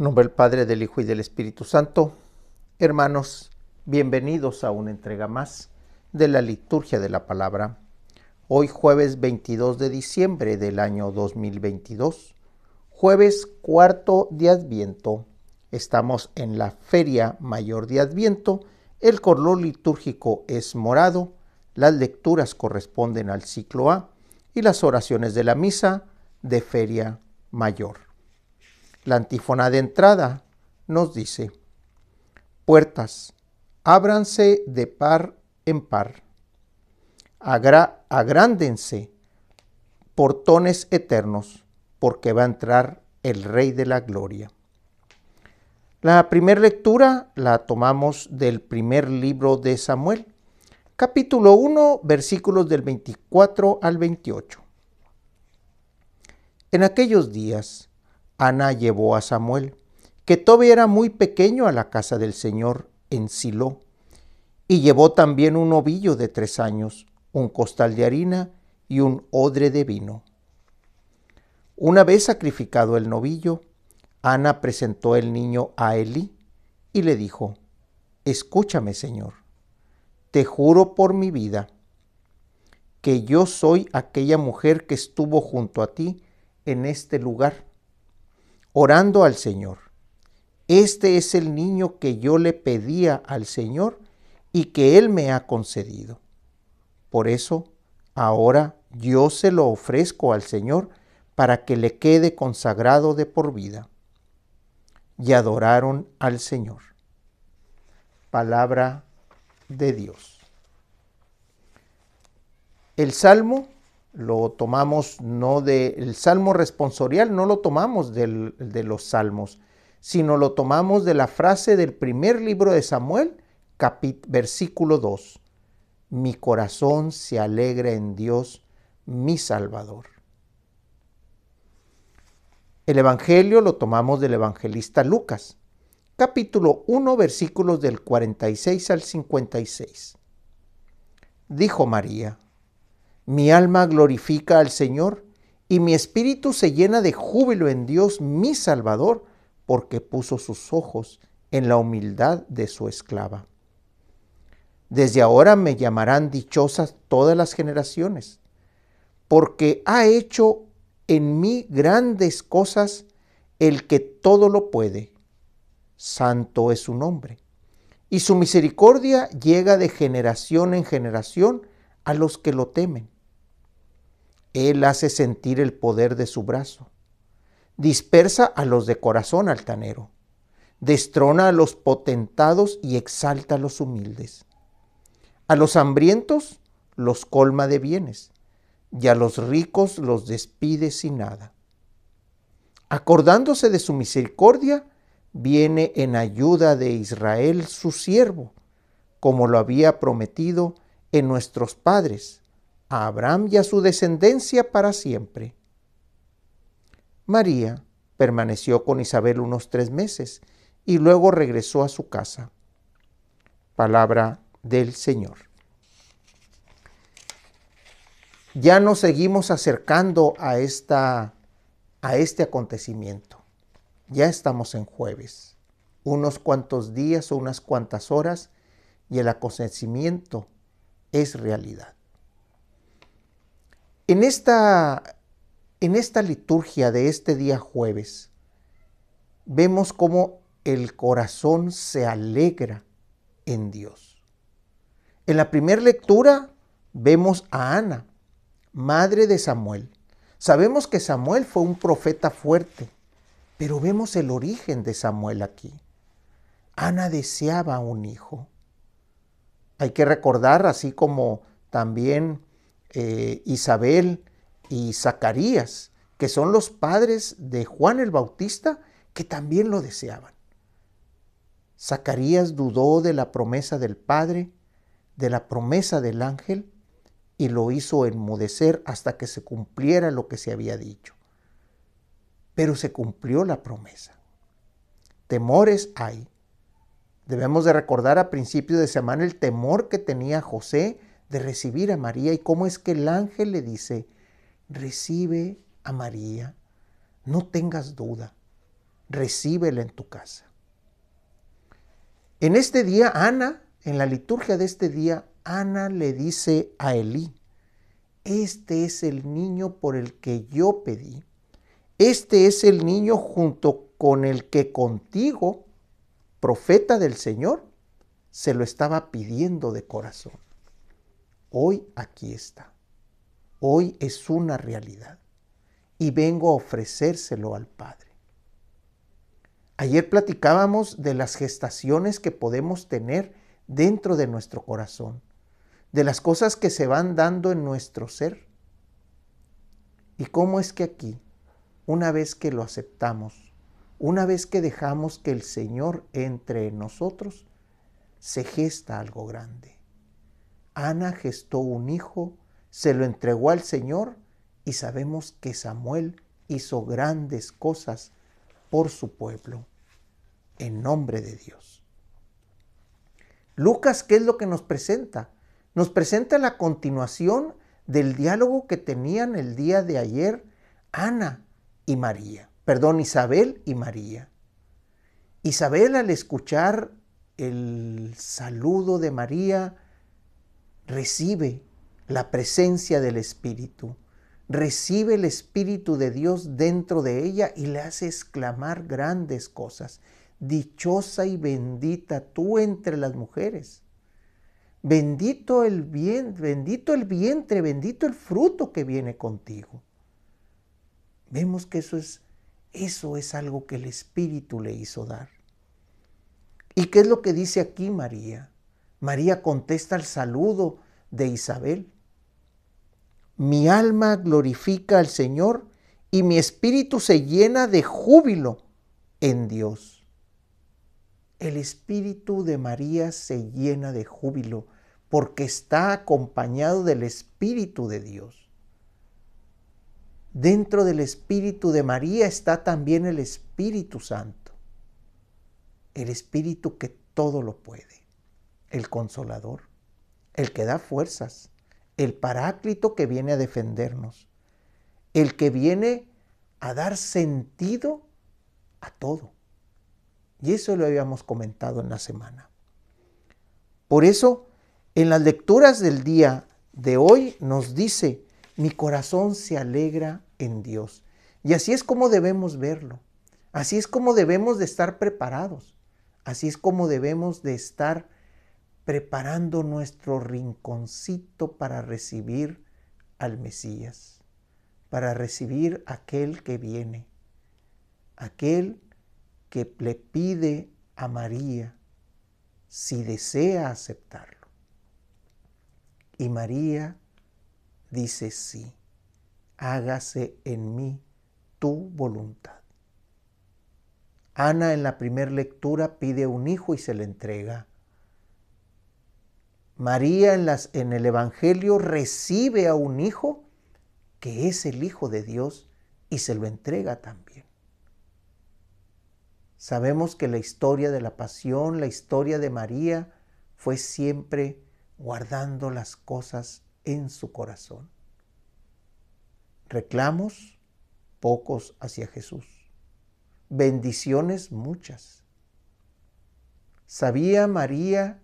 Nombre del Padre, del Hijo y del Espíritu Santo. Hermanos, bienvenidos a una entrega más de la liturgia de la palabra. Hoy jueves 22 de diciembre del año 2022, jueves cuarto de Adviento. Estamos en la Feria Mayor de Adviento. El color litúrgico es morado. Las lecturas corresponden al ciclo A y las oraciones de la misa de Feria Mayor. La antífona de entrada nos dice, puertas, ábranse de par en par, agrándense, portones eternos, porque va a entrar el Rey de la Gloria. La primera lectura la tomamos del primer libro de Samuel, capítulo 1, versículos del 24 al 28. En aquellos días, Ana llevó a Samuel, que todavía era muy pequeño, a la casa del Señor en Silo, y llevó también un ovillo de tres años, un costal de harina y un odre de vino. Una vez sacrificado el novillo, Ana presentó el niño a Elí y le dijo, Escúchame, Señor, te juro por mi vida que yo soy aquella mujer que estuvo junto a ti en este lugar orando al Señor. Este es el niño que yo le pedía al Señor y que Él me ha concedido. Por eso, ahora yo se lo ofrezco al Señor para que le quede consagrado de por vida. Y adoraron al Señor. Palabra de Dios. El Salmo lo tomamos no del salmo responsorial, no lo tomamos del, de los salmos, sino lo tomamos de la frase del primer libro de Samuel, versículo 2. Mi corazón se alegra en Dios, mi Salvador. El Evangelio lo tomamos del evangelista Lucas, capítulo 1, versículos del 46 al 56. Dijo María, mi alma glorifica al Señor y mi espíritu se llena de júbilo en Dios mi Salvador, porque puso sus ojos en la humildad de su esclava. Desde ahora me llamarán dichosas todas las generaciones, porque ha hecho en mí grandes cosas el que todo lo puede. Santo es su nombre. Y su misericordia llega de generación en generación a los que lo temen. Él hace sentir el poder de su brazo. Dispersa a los de corazón altanero. Destrona a los potentados y exalta a los humildes. A los hambrientos los colma de bienes y a los ricos los despide sin nada. Acordándose de su misericordia, viene en ayuda de Israel su siervo, como lo había prometido en nuestros padres a Abraham y a su descendencia para siempre. María permaneció con Isabel unos tres meses y luego regresó a su casa. Palabra del Señor. Ya nos seguimos acercando a, esta, a este acontecimiento. Ya estamos en jueves, unos cuantos días o unas cuantas horas y el acontecimiento es realidad. En esta, en esta liturgia de este día jueves, vemos cómo el corazón se alegra en Dios. En la primera lectura vemos a Ana, madre de Samuel. Sabemos que Samuel fue un profeta fuerte, pero vemos el origen de Samuel aquí. Ana deseaba un hijo. Hay que recordar, así como también eh, Isabel y Zacarías, que son los padres de Juan el Bautista, que también lo deseaban. Zacarías dudó de la promesa del Padre, de la promesa del ángel, y lo hizo enmudecer hasta que se cumpliera lo que se había dicho. Pero se cumplió la promesa. Temores hay. Debemos de recordar a principio de semana el temor que tenía José de recibir a María y cómo es que el ángel le dice, recibe a María, no tengas duda, recíbela en tu casa. En este día, Ana, en la liturgia de este día, Ana le dice a Elí, este es el niño por el que yo pedí, este es el niño junto con el que contigo, profeta del Señor, se lo estaba pidiendo de corazón. Hoy aquí está. Hoy es una realidad. Y vengo a ofrecérselo al Padre. Ayer platicábamos de las gestaciones que podemos tener dentro de nuestro corazón, de las cosas que se van dando en nuestro ser. Y cómo es que aquí, una vez que lo aceptamos, una vez que dejamos que el Señor entre en nosotros, se gesta algo grande. Ana gestó un hijo, se lo entregó al Señor y sabemos que Samuel hizo grandes cosas por su pueblo, en nombre de Dios. Lucas, ¿qué es lo que nos presenta? Nos presenta la continuación del diálogo que tenían el día de ayer Ana y María, perdón, Isabel y María. Isabel al escuchar el saludo de María, recibe la presencia del Espíritu, recibe el Espíritu de Dios dentro de ella y le hace exclamar grandes cosas. Dichosa y bendita tú entre las mujeres. Bendito el bien, bendito el vientre, bendito el fruto que viene contigo. Vemos que eso es eso es algo que el Espíritu le hizo dar. ¿Y qué es lo que dice aquí María? María contesta al saludo de Isabel. Mi alma glorifica al Señor y mi espíritu se llena de júbilo en Dios. El espíritu de María se llena de júbilo porque está acompañado del espíritu de Dios. Dentro del espíritu de María está también el Espíritu Santo, el espíritu que todo lo puede, el consolador. El que da fuerzas, el paráclito que viene a defendernos, el que viene a dar sentido a todo. Y eso lo habíamos comentado en la semana. Por eso, en las lecturas del día de hoy nos dice, mi corazón se alegra en Dios. Y así es como debemos verlo. Así es como debemos de estar preparados. Así es como debemos de estar preparando nuestro rinconcito para recibir al Mesías, para recibir aquel que viene, aquel que le pide a María si desea aceptarlo. Y María dice sí, hágase en mí tu voluntad. Ana en la primera lectura pide un hijo y se le entrega. María en, en el Evangelio recibe a un hijo que es el Hijo de Dios y se lo entrega también. Sabemos que la historia de la pasión, la historia de María, fue siempre guardando las cosas en su corazón. Reclamos pocos hacia Jesús. Bendiciones muchas. Sabía María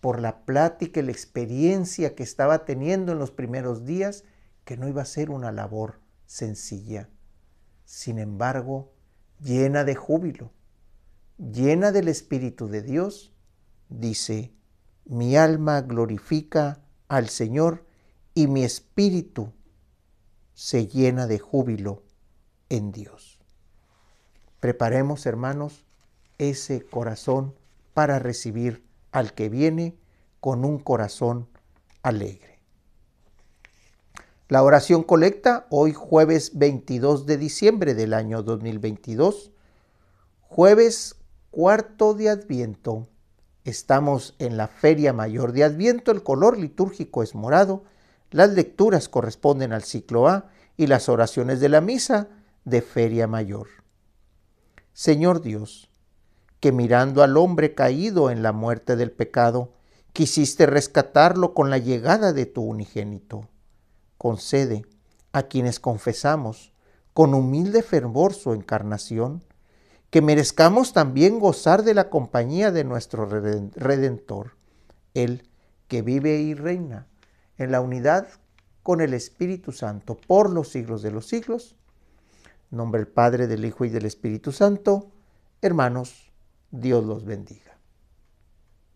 por la plática y la experiencia que estaba teniendo en los primeros días, que no iba a ser una labor sencilla. Sin embargo, llena de júbilo, llena del Espíritu de Dios, dice, mi alma glorifica al Señor y mi espíritu se llena de júbilo en Dios. Preparemos, hermanos, ese corazón para recibir al que viene con un corazón alegre. La oración colecta hoy jueves 22 de diciembre del año 2022, jueves cuarto de Adviento. Estamos en la Feria Mayor de Adviento, el color litúrgico es morado, las lecturas corresponden al ciclo A y las oraciones de la misa de Feria Mayor. Señor Dios, que mirando al hombre caído en la muerte del pecado, quisiste rescatarlo con la llegada de tu unigénito. Concede a quienes confesamos con humilde fervor su encarnación, que merezcamos también gozar de la compañía de nuestro Redentor, el que vive y reina en la unidad con el Espíritu Santo por los siglos de los siglos. nombre del Padre, del Hijo y del Espíritu Santo. Hermanos, Dios los bendiga.